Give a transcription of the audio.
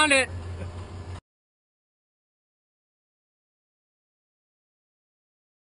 Found it.